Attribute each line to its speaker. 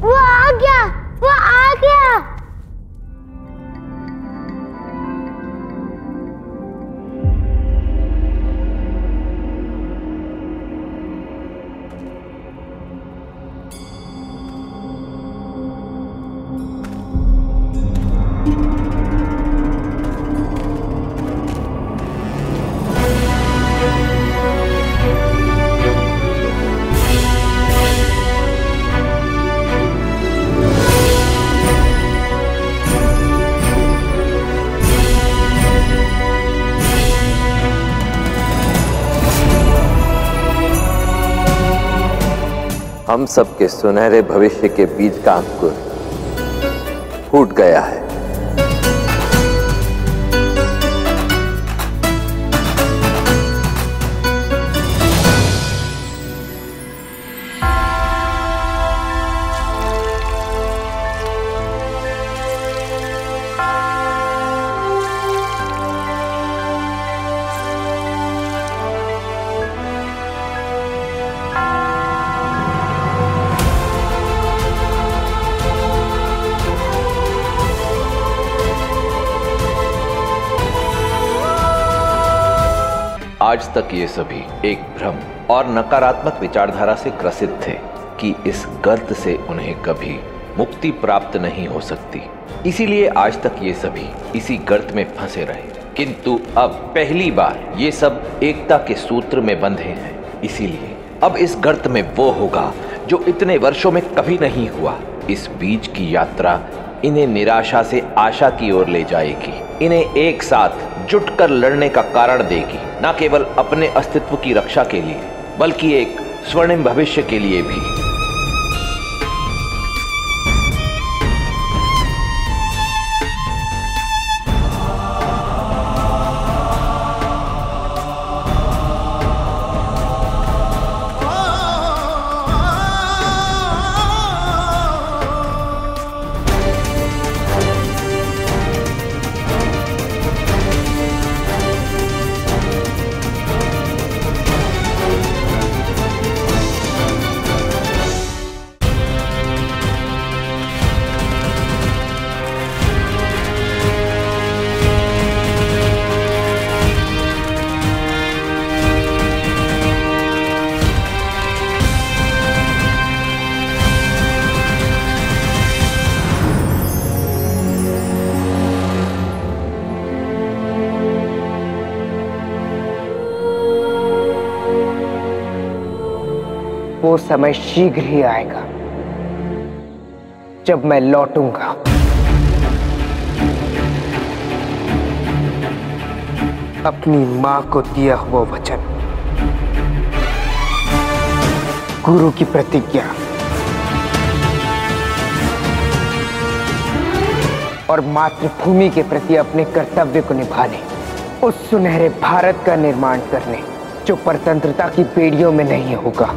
Speaker 1: वो आ गया।
Speaker 2: हम सबके सुनहरे भविष्य के बीज का अंकुर फूट गया है। आज तक ये सभी एक भ्रम और नकारात्मक विचारधारा से ग्रसित थे कि इस गर्त से उन्हें कभी मुक्ति प्राप्त नहीं हो सकती। इसीलिए आज तक ये सभी इसी गर्त में फंसे रहे। किंतु अब पहली बार ये सब एकता के सूत्र में बंधे हैं। इसीलिए अब इस गर्त में वो होगा जो इतने वर्षों में कभी नहीं हुआ। इस बीच की यात्रा इन्हें निराशा से आशा की ओर ले जाएगी। इन्हें एक साथ जुटकर लड़ने का कारण देगी। न केवल अपने अस्तित्व की रक्षा के लिए, बल्कि एक स्वर्णिम भविष्य के लिए भी।
Speaker 3: वो समय शीघ्र ही आएगा, जब मैं लौटूँगा। अपनी माँ को दिया हुआ वचन, गुरु की प्रतिज्ञा, और मातृभूमि के प्रति अपने कर्तव्य को निभाने, उस सुनहरे भारत का निर्माण करने, जो परतंत्रता की बेड़ियों में नहीं होगा।